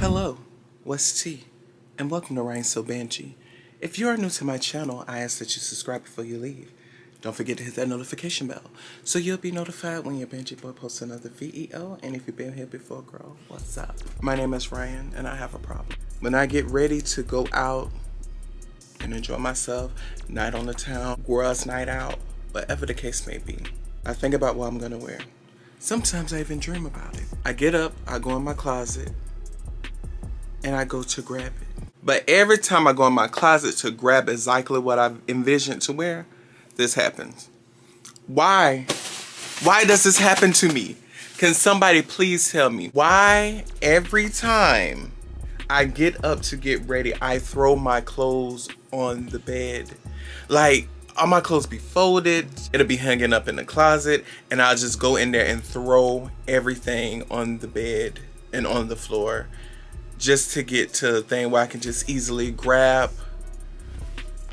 Hello, what's T? And welcome to Ryan So Bangee. If you are new to my channel, I ask that you subscribe before you leave. Don't forget to hit that notification bell so you'll be notified when your Bangee boy posts another VEO. And if you've been here before, girl, what's up? My name is Ryan and I have a problem. When I get ready to go out and enjoy myself, night on the town, girls night out, whatever the case may be, I think about what I'm gonna wear. Sometimes I even dream about it. I get up, I go in my closet, and I go to grab it. But every time I go in my closet to grab exactly what I've envisioned to wear, this happens. Why? Why does this happen to me? Can somebody please tell me why every time I get up to get ready, I throw my clothes on the bed? Like, all my clothes be folded, it'll be hanging up in the closet, and I'll just go in there and throw everything on the bed and on the floor just to get to a thing where I can just easily grab,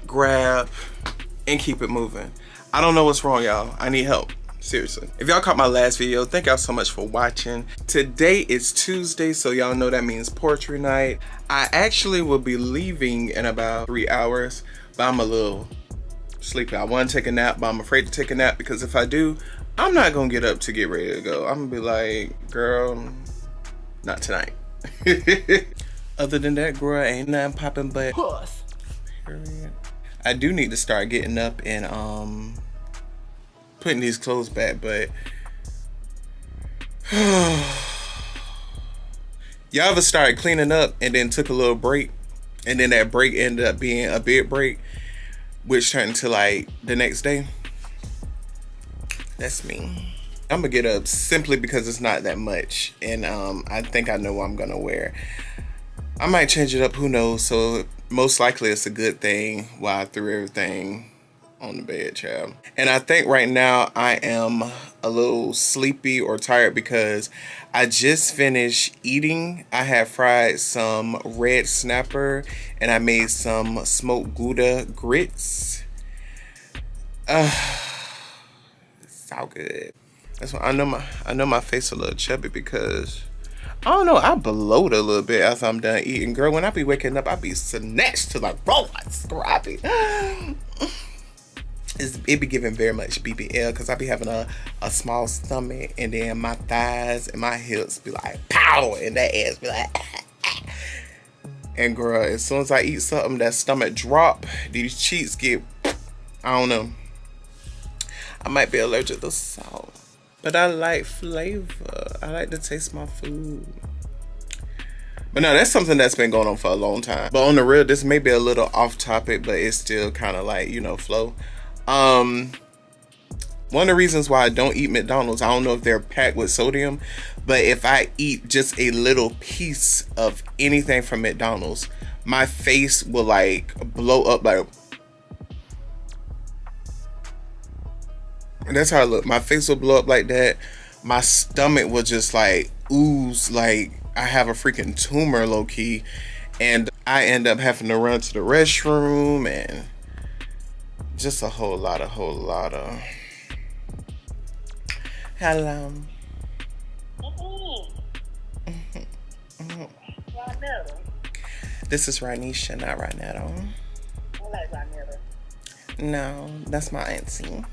grab, and keep it moving. I don't know what's wrong, y'all. I need help. Seriously. If y'all caught my last video, thank y'all so much for watching. Today is Tuesday, so y'all know that means poetry night. I actually will be leaving in about three hours, but I'm a little sleepy. I want to take a nap, but I'm afraid to take a nap because if I do, I'm not going to get up to get ready to go. I'm to be like, girl, not tonight. Other than that, girl, ain't nothing popping but Puss. Period. I do need to start getting up and um putting these clothes back, but y'all ever started cleaning up and then took a little break, and then that break ended up being a big break, which turned into like the next day. That's me. I'm gonna get up simply because it's not that much, and um, I think I know what I'm gonna wear. I might change it up, who knows? So most likely it's a good thing why I threw everything on the bed, child. And I think right now I am a little sleepy or tired because I just finished eating. I had fried some red snapper and I made some smoked gouda grits. Uh, so good. That's why I know my I know my face a little chubby because I don't know, I bloat a little bit after I'm done eating. Girl, when I be waking up, I be snatched to like. Girl, I be it's, it be giving very much BBL because I be having a, a small stomach and then my thighs and my hips be like pow and that ass be like and girl, as soon as I eat something, that stomach drop, these cheeks get I don't know. I might be allergic to salt. But I like flavor. I like to taste my food. But no, that's something that's been going on for a long time. But on the real, this may be a little off topic, but it's still kind of like, you know, flow. Um, one of the reasons why I don't eat McDonald's, I don't know if they're packed with sodium, but if I eat just a little piece of anything from McDonald's, my face will like blow up like And that's how I look. My face will blow up like that. My stomach will just like ooze like I have a freaking tumor low key. And I end up having to run to the restroom and just a whole lot, a whole lot of. Hello. This is Ranisha, not Ranetto. I like. No, that's my auntie.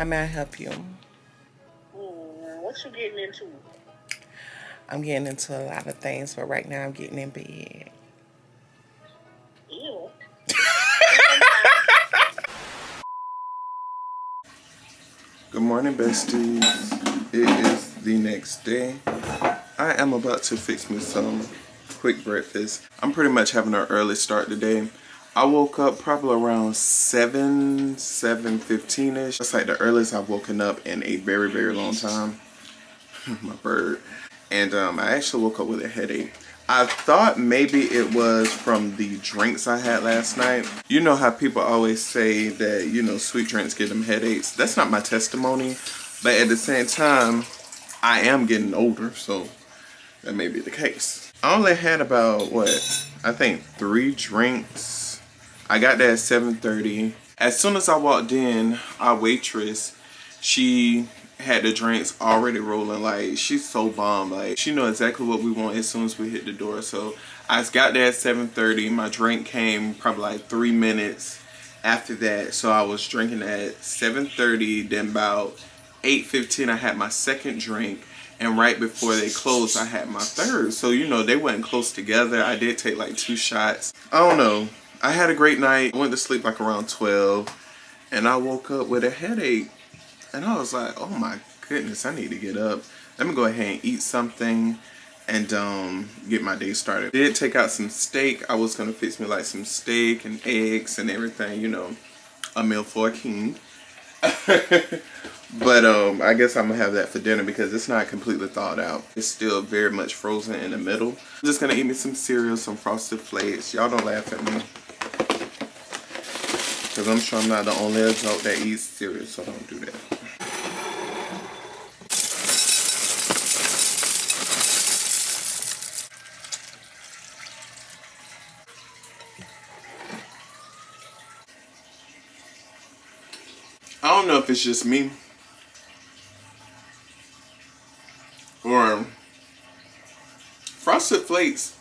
How may I help you? Mm, what you getting into? I'm getting into a lot of things, but right now I'm getting in bed. Ew. Good morning, besties. It is the next day. I am about to fix me some quick breakfast. I'm pretty much having an early start today. I woke up probably around 7, 7.15ish. That's like the earliest I've woken up in a very, very long time. My bird. And um, I actually woke up with a headache. I thought maybe it was from the drinks I had last night. You know how people always say that, you know, sweet drinks give them headaches. That's not my testimony. But at the same time, I am getting older, so that may be the case. I only had about, what, I think three drinks. I got there at 7.30. As soon as I walked in, our waitress, she had the drinks already rolling. Like she's so bomb. Like she know exactly what we want as soon as we hit the door. So I got there at 7:30. My drink came probably like three minutes after that. So I was drinking at 7:30. Then about 8:15, I had my second drink. And right before they closed, I had my third. So, you know, they went close together. I did take like two shots. I don't know. I had a great night. Went to sleep like around 12. And I woke up with a headache and I was like, oh my goodness, I need to get up. Let me go ahead and eat something and um, get my day started. Did take out some steak. I was gonna fix me like some steak and eggs and everything, you know, a meal for a king. but um, I guess I'm gonna have that for dinner because it's not completely thawed out. It's still very much frozen in the middle. I'm just gonna eat me some cereal, some Frosted Flakes. Y'all don't laugh at me. Because I'm sure I'm not the only adult that eats cereal, so don't do that. I don't know if it's just me or Frosted Flakes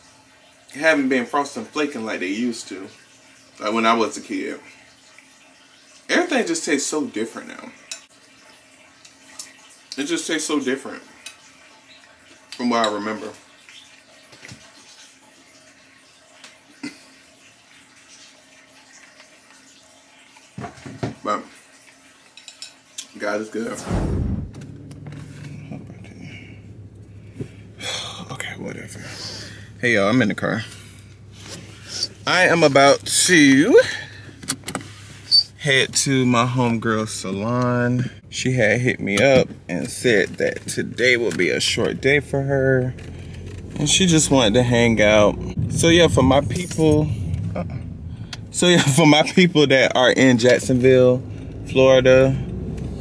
haven't been frosting flaking like they used to, like when I was a kid. Everything just tastes so different now. It just tastes so different from what I remember. but God is good. Okay, whatever. Hey y'all, I'm in the car. I am about to head to my homegirl salon. She had hit me up and said that today will be a short day for her. And she just wanted to hang out. So yeah, for my people, uh, so yeah, for my people that are in Jacksonville, Florida,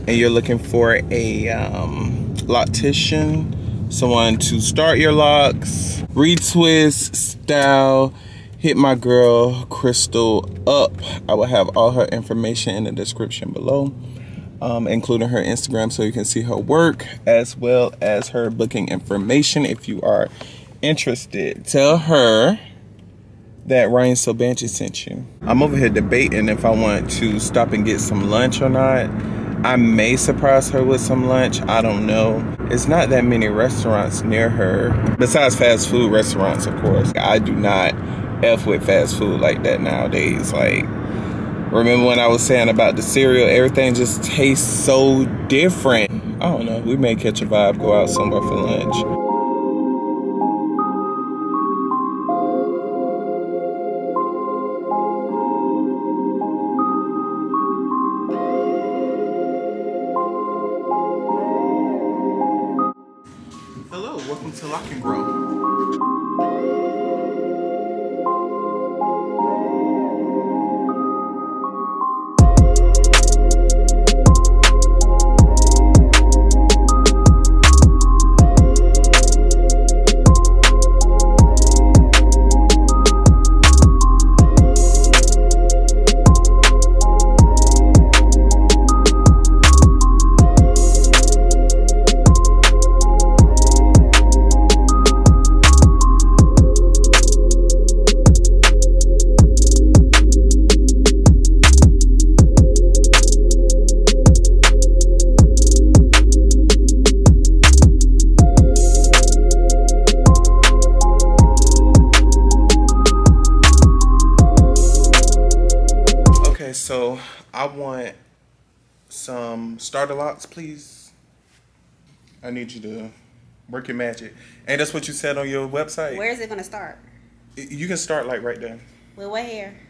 and you're looking for a um, loctician, someone to start your locks, retwist, style, hit my girl Crystal up. I will have all her information in the description below, um, including her Instagram so you can see her work as well as her booking information if you are interested. Tell her that Ryan Sobangee sent you. I'm over here debating if I want to stop and get some lunch or not. I may surprise her with some lunch. I don't know. It's not that many restaurants near her. Besides fast food restaurants, of course. I do not F with fast food like that nowadays. Like, remember when I was saying about the cereal? Everything just tastes so different. I don't know. We may catch a vibe, go out somewhere for lunch. So I want some starter locks, please. I need you to work your magic. And that's what you said on your website? Where is it gonna start? You can start like right there. Well, where? Great,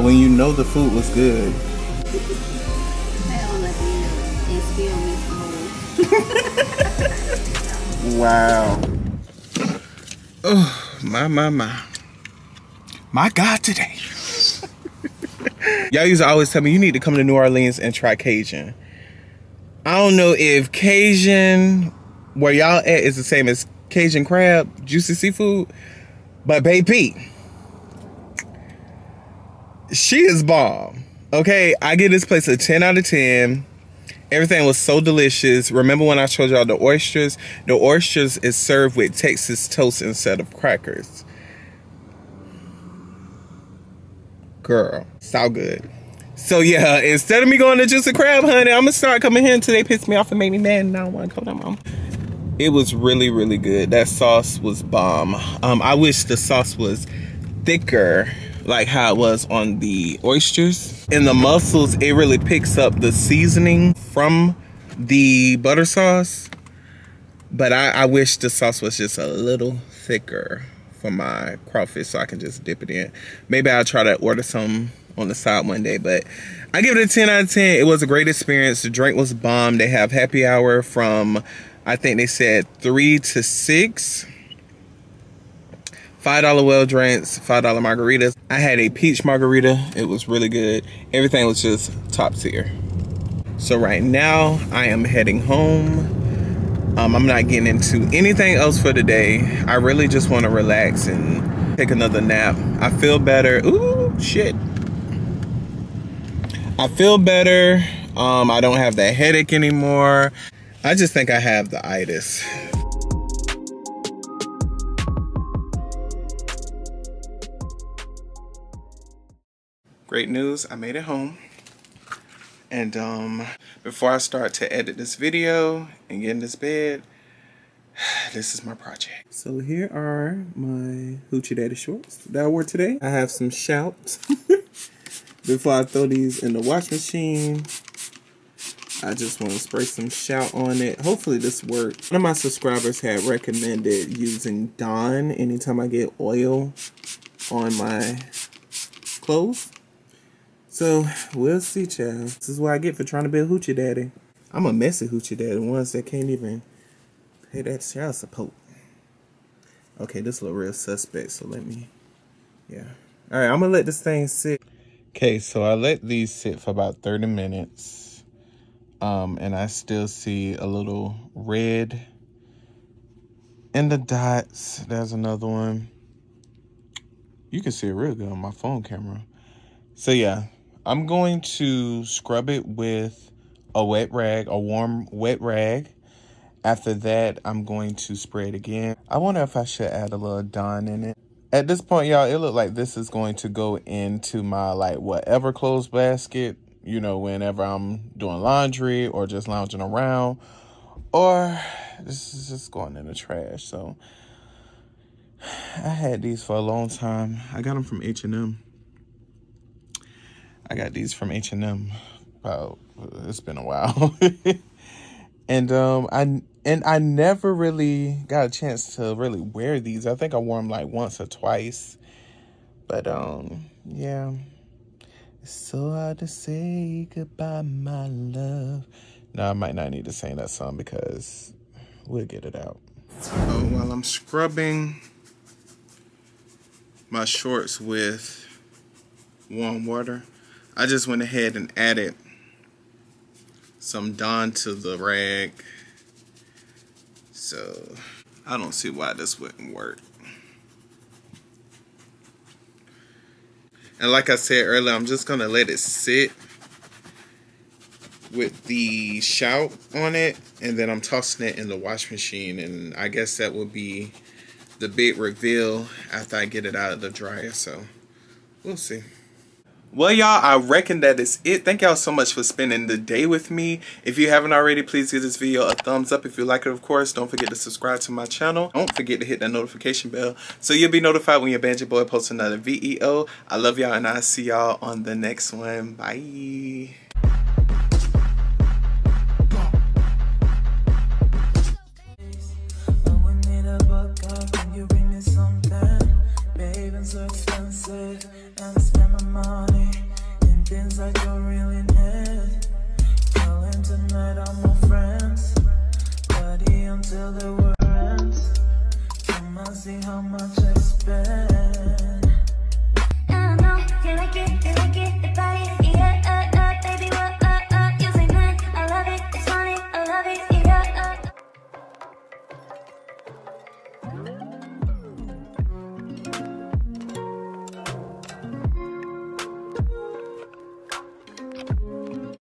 When you know the food was good. Hell, let me and spill me Wow. Oh, my, my, my. My God, today. Y'all used to always tell me you need to come to New Orleans and try Cajun. I don't know if Cajun, where y'all at, is the same as Cajun crab, juicy seafood, but baby, she is bomb. Okay, I give this place a 10 out of 10. Everything was so delicious. Remember when I told y'all the oysters? The oysters is served with Texas toast instead of crackers. Girl, so good. So yeah, instead of me going to just a Crab, honey, I'm gonna start coming here until they piss me off and make me mad and I don't wanna come to mom. It was really, really good. That sauce was bomb. Um, I wish the sauce was thicker like how it was on the oysters. In the mussels, it really picks up the seasoning from the butter sauce. But I, I wish the sauce was just a little thicker for my crawfish so I can just dip it in. Maybe I'll try to order some on the side one day, but I give it a 10 out of 10. It was a great experience. The drink was bomb. They have happy hour from, I think they said 3 to 6. $5 well drinks, $5 margaritas. I had a peach margarita. It was really good. Everything was just top tier. So right now, I am heading home. Um, I'm not getting into anything else for today. I really just want to relax and take another nap. I feel better. Ooh, shit. I feel better. Um, I don't have that headache anymore. I just think I have the itis. Great news, I made it home. And um, before I start to edit this video and get in this bed, this is my project. So here are my Hoochie Daddy shorts that I wore today. I have some shouts. before I throw these in the wash machine, I just want to spray some shout on it. Hopefully this works. One of my subscribers had recommended using Dawn anytime I get oil on my clothes. So, we'll see, child. This is what I get for trying to be a hoochie daddy. I'm a messy hoochie daddy. Ones that can't even pay that child support. Okay, this look real suspect, so let me... Yeah. Alright, I'm gonna let this thing sit. Okay, so I let these sit for about 30 minutes. Um, and I still see a little red in the dots. There's another one. You can see it real good on my phone camera. So yeah, I'm going to scrub it with a wet rag, a warm wet rag. After that, I'm going to spray it again. I wonder if I should add a little Dawn in it. At this point, y'all, it look like this is going to go into my like whatever clothes basket, you know, whenever I'm doing laundry or just lounging around. Or this is just going in the trash. So I had these for a long time. I got them from H&M. I got these from H&M it's been a while. and um I and I never really got a chance to really wear these. I think I wore them like once or twice. But um yeah. It's so hard to say goodbye, my love. No, I might not need to sing that song because we'll get it out. Oh, while I'm scrubbing my shorts with warm water, I just went ahead and added some Dawn to the rag. So I don't see why this wouldn't work. And like I said earlier, I'm just going to let it sit with the shout on it. And then I'm tossing it in the wash machine. And I guess that will be the big reveal after I get it out of the dryer. So we'll see. Well, y'all, I reckon that is it. Thank y'all so much for spending the day with me. If you haven't already, please give this video a thumbs up. If you like it, of course, don't forget to subscribe to my channel. Don't forget to hit that notification bell so you'll be notified when your Bangee Boy posts another VEO. I love y'all, and I'll see y'all on the next one. Bye. So expensive and